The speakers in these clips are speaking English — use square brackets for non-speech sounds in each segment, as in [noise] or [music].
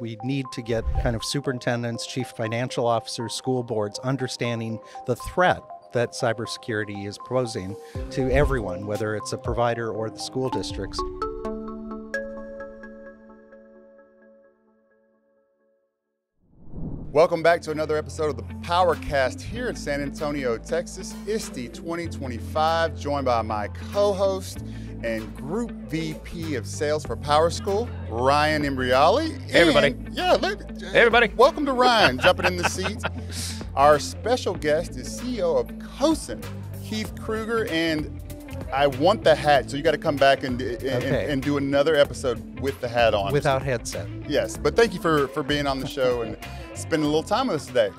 We need to get kind of superintendents, chief financial officers, school boards understanding the threat that cybersecurity is posing to everyone, whether it's a provider or the school districts. Welcome back to another episode of the Powercast here in San Antonio, Texas, ISTE 2025, joined by my co host and Group VP of Sales for PowerSchool, Ryan Imbriale. Hey, everybody. Yeah, let, hey, everybody. Welcome to Ryan, jumping in the [laughs] seat. Our special guest is CEO of COSN, Keith Krueger, and I want the hat, so you got to come back and, and, Okay. and, and do another episode with the hat on. Without headset. Yes, but thank you for, for being on the show and spending a little time with us today.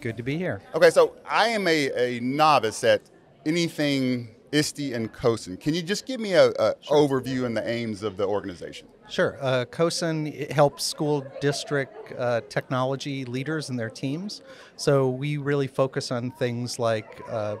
Good to be here. Okay, so I am a, a novice at anything ISTE and COSN. Can you just give me an a overview and the aims of the organization? Sure. Uh, COSN helps school district uh, technology leaders and their teams. So we really focus on things like uh,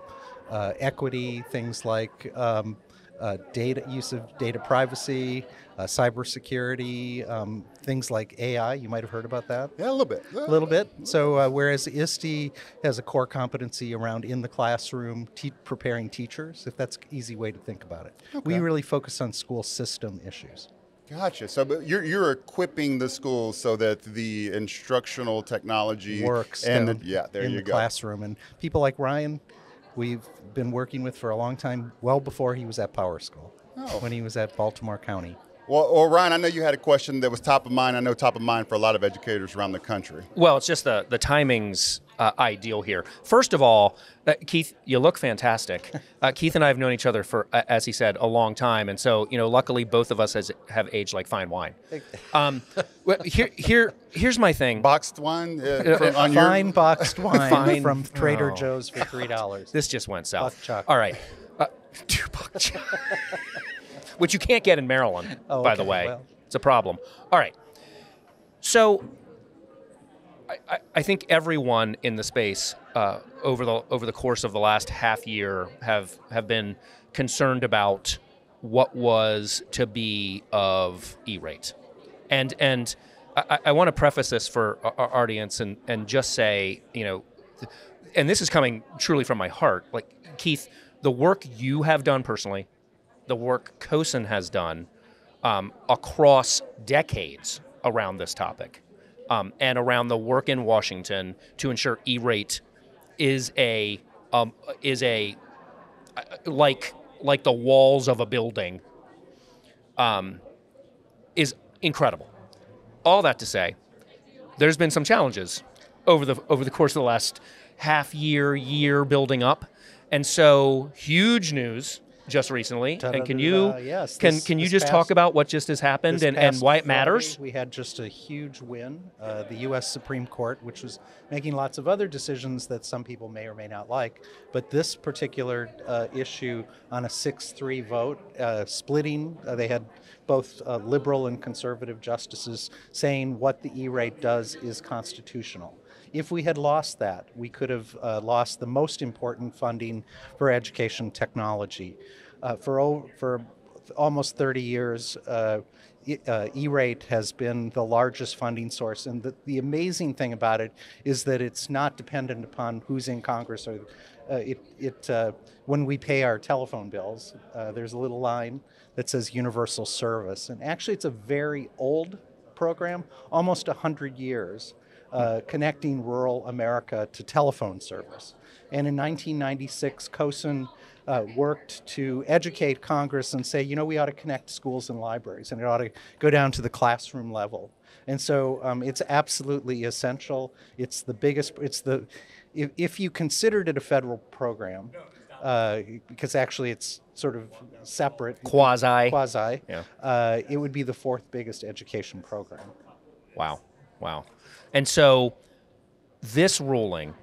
uh, equity, things like um, uh, data use of data privacy, uh, cybersecurity, um, things like AI. You might have heard about that. Yeah, a little bit. A little bit. So, uh, whereas ISTE has a core competency around in the classroom te- preparing teachers, if that's an easy way to think about it, we really focus on school system issues. Gotcha. So but you're, you're equipping the schools so that the instructional technology works and the, yeah, there in you the go. classroom. And people like Ryan, we've been working with for a long time, well before he was at PowerSchool, Oh. when he was at Baltimore County. Well, well, Ryan, I know you had a question that was top of mind. I know top of mind for a lot of educators around the country. Well, it's just the the timing's uh, ideal here. First of all, uh, Keith, you look fantastic. [laughs] Uh, Keith and I have known each other for, uh, as he said, a long time, and so you know, luckily, both of us has, have aged like fine wine. [laughs] Um, well, here, here, here's my thing. Boxed wine uh, from, on your Fine boxed [laughs] wine Fine- from Trader Oh. Joe's for three dollars. This just went south. Buck chuck. All right, uh, two buck chuck, which you can't get in Maryland, Oh, by the way. well. It's a problem. All right, so I, I, I think everyone in the space uh, over the over the course of the last half year have have been concerned about what was to be of E-rate, and and I, I want to preface this for our our audience and and just say you know, and this is coming truly from my heart. Like Keith, the work you have done personally, the work COSN has done um, across decades around this topic um, and around the work in Washington to ensure E-rate is a um, is a uh, like like the walls of a building um, is incredible. All that to say, there's been some challenges over the over the course of the last half year year building up, and so huge news just recently. And can you Ta-da-da-da, yes, can this- can you just past- talk about what just has happened and, and why it Friday, matters? We had just a huge win. Uh, the U.S. Supreme Court, which was making lots of other decisions that some people may or may not like, but this particular uh, issue on a 6-3 vote, uh, splitting, uh, they had both uh, liberal and conservative justices saying what the E-rate does is constitutional. If we had lost that, we could have uh, lost the most important funding for education technology. Uh, for, o- for almost 30 years, uh, uh, E-rate has been the largest funding source, and the, the amazing thing about it is that it's not dependent upon who's in Congress. Or uh, it, it uh, when we pay our telephone bills, uh, there's a little line that says universal service, and actually it's a very old program, almost 100 years, uh, connecting rural America to telephone service. And in 1996, COSN uh, worked to educate Congress and say, you know, we ought to connect schools and libraries, and it ought to go down to the classroom level. And so um, it's absolutely essential. It's the biggest. It's the if, if you considered it a federal program, uh, because actually it's sort of separate, Quasi. quasi, Yeah. uh, it would be the fourth biggest education program. Wow, wow. And so this ruling,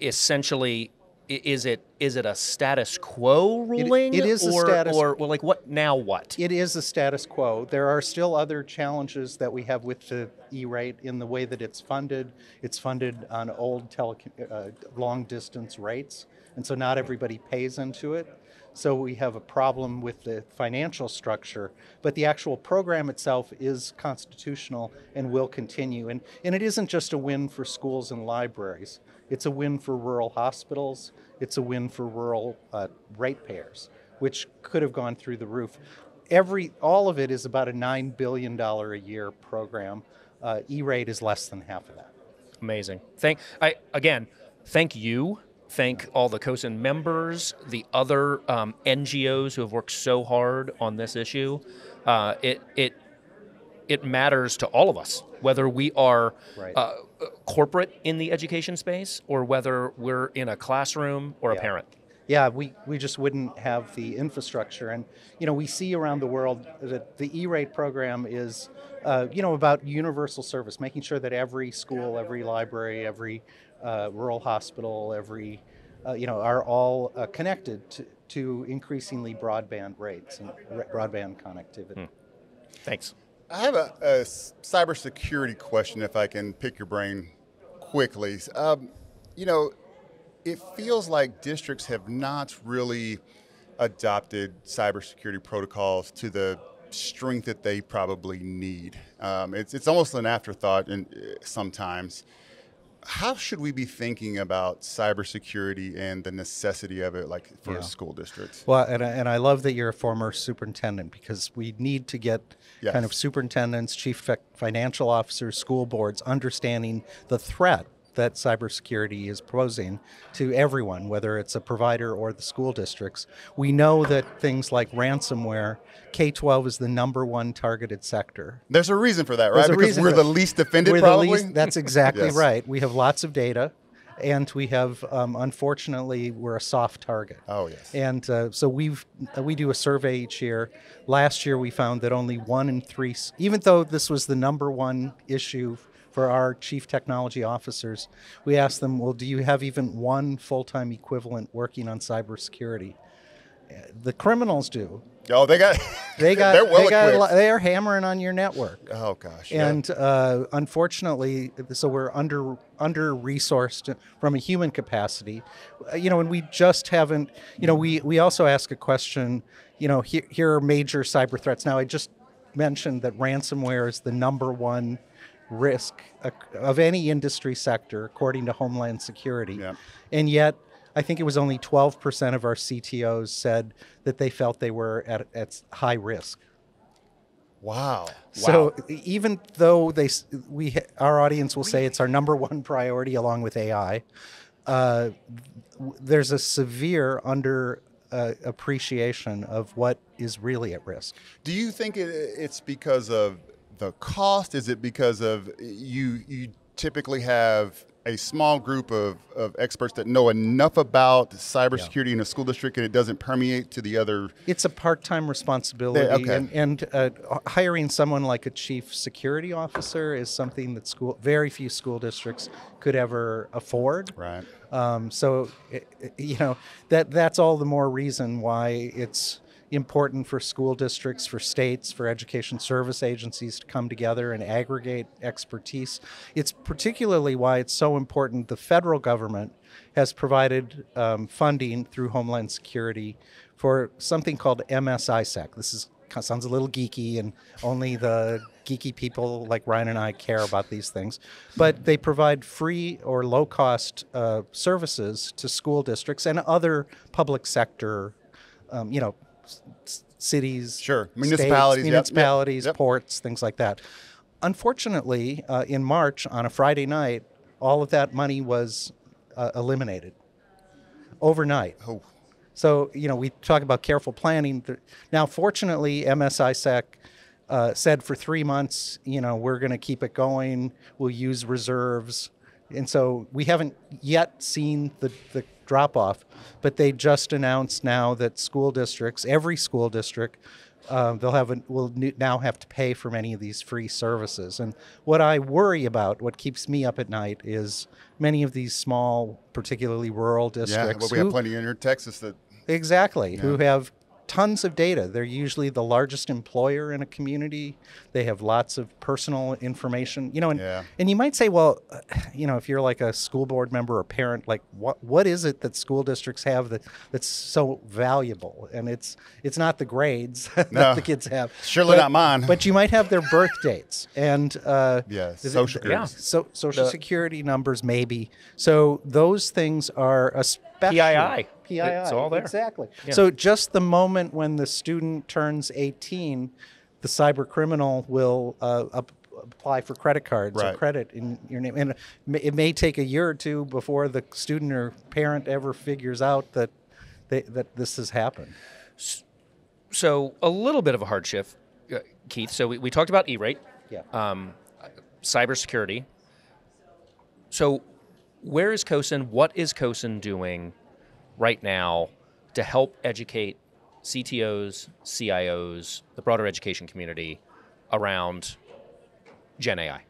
essentially, is it is it a status quo ruling? it is a status- or, or like what now? What? It is a status quo. There are still other challenges that we have with the E-rate in the way that it's funded. It's funded on old tele, uh, long distance rates, and so not everybody pays into it. So we have a problem with the financial structure, but the actual program itself is constitutional and will continue. And, and it isn't just a win for schools and libraries. It's a win for rural hospitals. It's a win for rural uh, ratepayers, which could have gone through the roof. Every all of it is about a nine billion dollar a year program. Uh, E-rate is less than half of that. Amazing. Thank I again. Thank you. Thank all the COSN members, the other um, NGOs who have worked so hard on this issue. Uh, it it it matters to all of us, whether we are Right. uh, corporate in the education space or whether we're in a classroom or a parent. Yeah, we, we just wouldn't have the infrastructure. And, you know, we see around the world that the E-rate program is, uh, you know, about universal service, making sure that every school, every library, every uh, rural hospital, every, uh, you know, are all uh, connected to, to increasingly broadband rates and r- broadband connectivity. Thanks. I have a, a s- cybersecurity question, if I can pick your brain quickly. Um, you know, it feels like districts have not really adopted cybersecurity protocols to the strength that they probably need. Um, it's, it's almost an afterthought in, uh, sometimes. How should we be thinking about cybersecurity and the necessity of it, like for Yeah. a school district? Well, and I, and I love that you're a former superintendent because we need to get kind of superintendents, chief financial officers, school boards understanding the threat that cybersecurity is posing to everyone, whether it's a provider or the school districts. We know that things like ransomware, K 12 is the number one targeted sector. There's a reason for that, right? There's because we're the least defended, We're probably. the least, that's exactly [laughs] Yes. right. We have lots of data, and we have, um, unfortunately, we're a soft target. Oh, yes. And uh, so we've uh, we do a survey each year. Last year we found that only one in three, even though this was the number one issue for our chief technology officers, we asked them, well, do you have even one full-time equivalent working on cybersecurity? Uh, The criminals do. Oh, they got. They [laughs] got. They're well they got. a equipped. lo- They are hammering on your network. oh gosh. yeah. And uh, unfortunately, so we're under under resourced from a human capacity, Uh, you know, and we just haven't. You know, we we also ask a question. You know, here, here are major cyber threats. Now, I just mentioned that ransomware is the number one risk of any industry sector, according to Homeland Security, Yep. and yet. I think it was only 12% of our CTOs said that they felt they were at, at high risk. wow. So even though they, we, our audience will say it's our number one [laughs] priority along with AI, uh, there's a severe under uh, appreciation of what is really at risk. Do you think it, it's because of the cost? Is it because of you? You typically have a small group of, of experts that know enough about cybersecurity in a school district, and it doesn't permeate to the other. It's a part-time responsibility, okay. and, and uh, hiring someone like a chief security officer is something that school, very few school districts could ever afford. Right. Um, so, i- i- you know, that that's all the more reason why it's important for school districts, for states, for education service agencies to come together and aggregate expertise. It's particularly why it's so important the federal government has provided um, funding through Homeland Security for something called MS-ISAC. This is sounds a little geeky, and only the geeky people like Ryan and I care about these things. But they provide free or low cost uh, services to school districts and other public sector, um, you know, cities, Sure. states, Municipalities, yep, yep, municipalities, yep. ports, things like that. Unfortunately, uh, in March on a Friday night, all of that money was uh, eliminated overnight. Oh, So, you know, we talk about careful planning. Now, fortunately, MS-ISAC uh, said for three months, you know, we're going to keep it going. We'll use reserves. And so we haven't yet seen the, the drop off, but they just announced now that school districts, every school district, uh, they'll have a, will now have to pay for many of these free services. And what I worry about, what keeps me up at night, is many of these small, particularly rural Yeah, districts. well, we have plenty in here Texas that Exactly, who have tons of data. They're usually the largest employer in a community. They have lots of personal information, you know. And, Yeah. and you might say, well, uh, you know, if you're like a school board member or parent, like what what is it that school districts have that that's so valuable? And it's it's not the grades [laughs] that No. the kids have. Surely not mine. But you might have their birth dates and uh, Yeah, is it- social Yeah. security. so social The- security numbers maybe. So those things are especially PII. PII. It's all there. Exactly. Yeah. So just the moment when the student turns 18, the cyber criminal will uh, up, apply for credit cards or credit in your name, and it may, take a year or two before the student or parent ever figures out that they, that this has happened. So a little bit of a hardship, uh, Keith. So we, we talked about E-rate, Yeah. um, cybersecurity. So where is COSN? What is COSN doing right now to help educate CTOs, CIOs, the broader education community around Gen AI?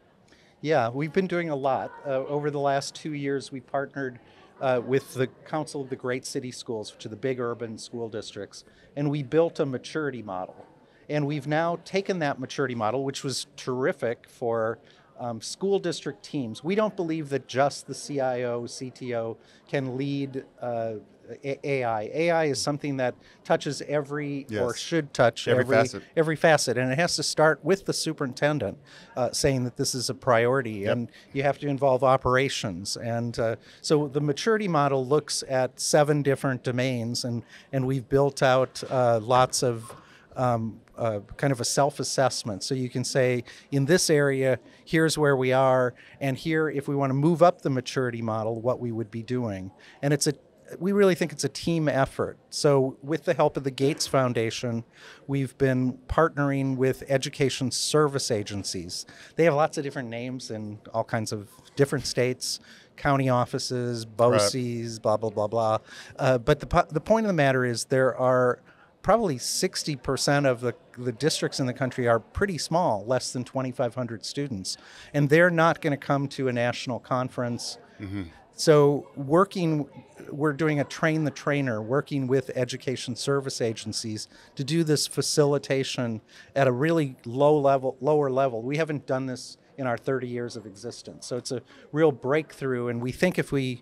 Yeah, we've been doing a lot. Uh, over the last two years, we partnered uh, with the Council of the Great City Schools, which are the big urban school districts, and we built a maturity model. And we've now taken that maturity model, which was terrific for um, school district teams. We don't believe that just the CIO, CTO can lead uh, AI. AI is something that touches every or should touch Every every facet. every facet, and it has to start with the superintendent uh, saying that this is a priority, and you have to involve operations. And uh, so the maturity model looks at seven different domains, and and we've built out uh, lots of. Um, uh, kind of a self-assessment, so you can say, in this area, here's where we are, and here, if we want to move up the maturity model, what we would be doing. And it's a we really think it's a team effort. So, with the help of the Gates Foundation, we've been partnering with education service agencies. They have lots of different names in all kinds of different states, county offices, BOCES, blah, blah, blah, blah. Uh, but the, the point of the matter is there are probably 60% of the, the districts in the country are pretty small, less than 2,500 students. And they're not going to come to a national conference. Mm-hmm. So, working, we're doing a train the trainer, working with education service agencies to do this facilitation at a really low level, lower level. We haven't done this in our 30 years of existence. So, it's a real breakthrough. And we think if we,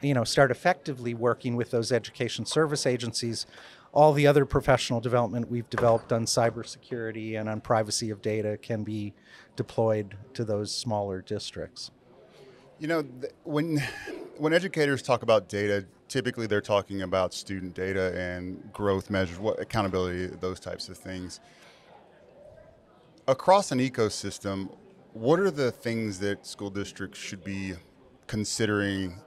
you know, start effectively working with those education service agencies, all the other professional development we've developed on cybersecurity and on privacy of data can be deployed to those smaller districts. You know, when when educators talk about data, typically they're talking about student data and growth measures, what accountability, those types of things. Across an ecosystem, what are the things that school districts should be considering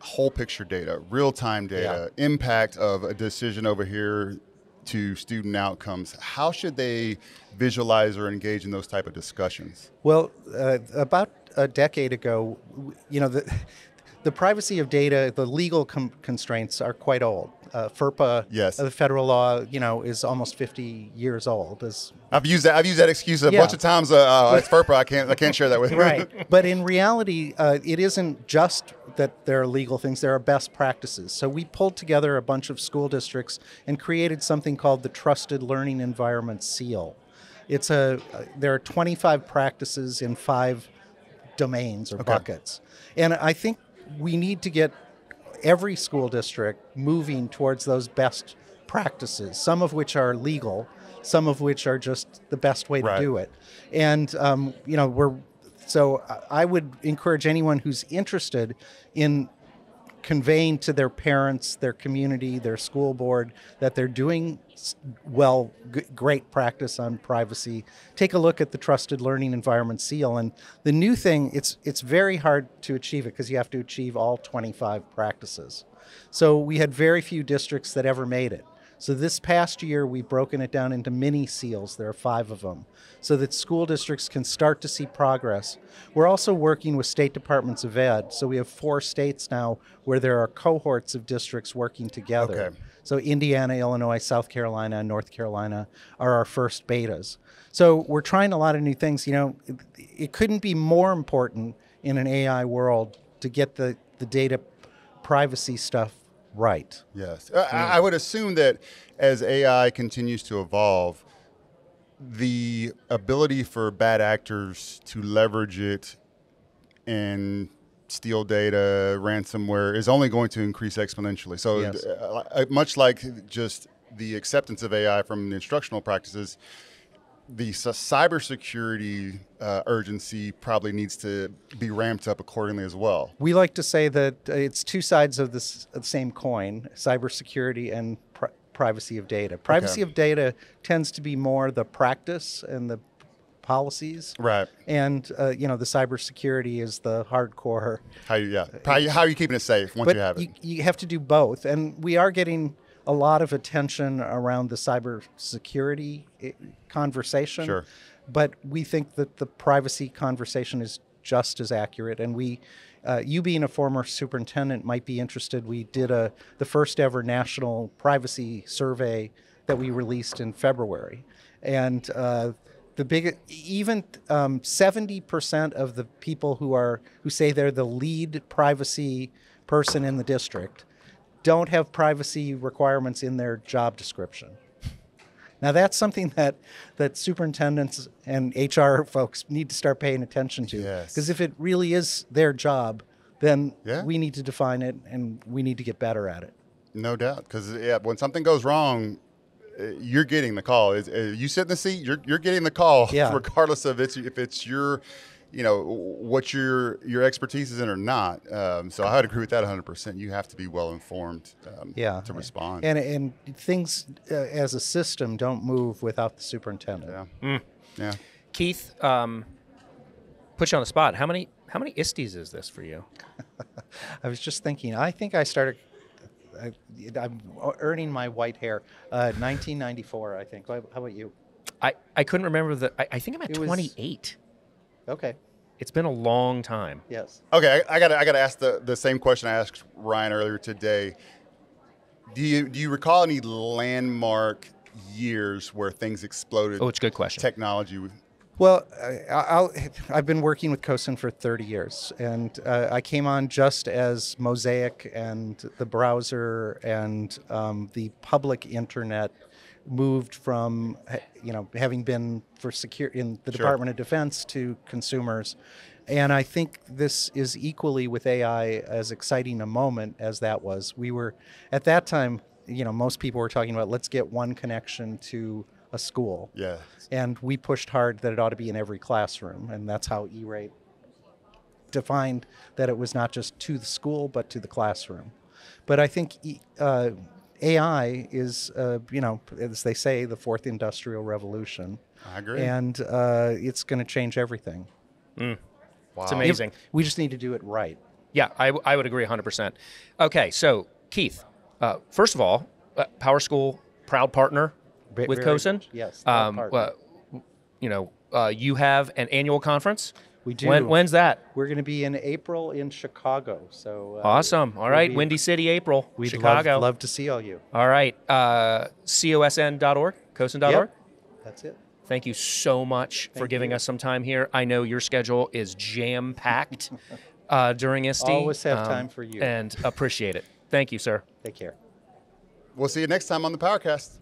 whole picture data, real time data, impact of a decision over here to student outcomes? How should they visualize or engage in those type of discussions? Well, uh, about a decade ago, you know, the, the privacy of data, the legal com- constraints are quite old. Uh, FERPA, Yes. uh, the federal law, you know, is almost 50 years old. As I've used that. I've used that excuse a Yeah. bunch of times. Uh, uh, it's FERPA. I can't. I can't share that with you. right. But in reality, uh, it isn't just that there are legal things, there are best practices. So we pulled together a bunch of school districts and created something called the Trusted Learning Environment Seal. It's a, uh, there are 25 practices in five domains or buckets. And I think we need to get every school district moving towards those best practices, some of which are legal, some of which are just the best way Right. to do it. And um, you know, we're so I- I would encourage anyone who's interested in conveying to their parents, their community, their school board that they're doing well, g- great practice on privacy. Take a look at the Trusted Learning Environment Seal, and the new thing it's it's very hard to achieve it because you have to achieve all 25 practices. So we had very few districts that ever made it. So this past year, we've broken it down into mini seals. There are five of them, so that school districts can start to see progress. We're also working with state departments of ed. So we have four states now where there are cohorts of districts working together. Okay. So Indiana, Illinois, South Carolina, and North Carolina are our first betas. So we're trying a lot of new things. You know, it, it couldn't be more important in an AI world to get the, the data privacy stuff right. Yes. I, I would assume that as AI continues to evolve, the ability for bad actors to leverage it and steal data, ransomware is only going to increase exponentially. So, Yes. uh, uh, much like just the acceptance of AI from the instructional practices, the cybersecurity uh, urgency probably needs to be ramped up accordingly as well. We like to say that uh, it's two sides of this of the same coin: cybersecurity and pri- privacy of data. Privacy of data tends to be more the practice and the policies, Right. and uh, you know the cybersecurity is the hardcore. How you, yeah. How you, how are you keeping it safe once you have it? you, you have to do both, and we are getting a lot of attention around the cybersecurity eh, conversation. Sure. But we think that the privacy conversation is just as accurate, and we. Uh, you being a former superintendent might be interested. We did a the first ever national privacy survey that we released in February, and uh, the big even um, seventy percent of the people who are who say they're the lead privacy person in the district don't have privacy requirements in their job description. Now that's something that that superintendents and HR folks need to start paying attention to. Yes. Because if it really is their job, then Yeah. we need to define it and we need to get better at it. No doubt, because yeah, when something goes wrong, uh, you're getting the call. Is uh, you sit in the seat, you're you're getting the call, Yeah. [laughs] regardless of it's if it's your, you know, what your your expertise is in or not. Um, so I would agree with that 100. percent You have to be well informed, um, Yeah. to respond. And and things uh, as a system don't move without the superintendent. yeah, yeah. Keith, um, put you on the spot. How many how many ISTEs is this for you? [laughs] I was just thinking. I think I started. I, I'm earning my white hair. Uh, 1994, I think. How how about you? I, I couldn't remember the. I, I think I'm at It was- 28. Okay. It's been a long time. Yes. Okay, I, I got I got to ask the, the same question I asked Ryan earlier today. Do you do you recall any landmark years where things exploded? Oh, it's a good question. Technology. Well, I, I'll, I've been working with COSN for 30 years, and uh, I came on just as Mosaic and the browser and um, the public internet moved from, you know, having been for secure in the Sure. Department of Defense to consumers. And I think this is equally with AI as exciting a moment as that was. We were, at that time, you know, most people were talking about let's get one connection to a school. Yeah. And we pushed hard that it ought to be in every classroom, and that's how E-rate defined that it was not just to the school but to the classroom. But I think uh, AI is, uh, you know, as they say, the fourth industrial revolution, I agree. and uh, it's going to change everything. wow. It's amazing. We just need to do it right. Yeah, I would agree 100%. Okay, so Keith, uh, first of all, uh, PowerSchool, proud partner Ve- with very COSN. yes, Um, uh, you know, uh, you have an annual conference. We do. When, when's that? We're going to be in April in Chicago. So uh, Awesome. All right, be- Windy City, April, We'd Chicago. Love, love to see all you. All right, uh, cosn.org, cosin.org. Yep. That's it. Thank you so much for giving you. us some time here. I know your schedule is jam packed [laughs] uh, during ISTE. Always have time for you. And appreciate it. Thank you, sir. Take care. We'll see you next time on the Powercast.